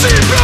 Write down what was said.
Energia